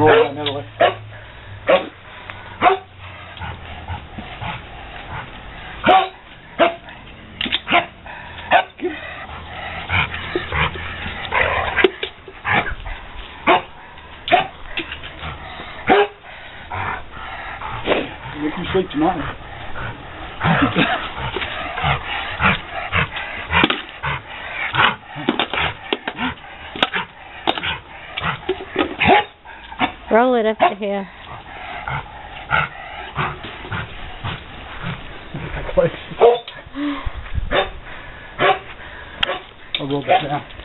roll that middle way. Make you sleep tonight. Roll it up to here. I'll roll that down.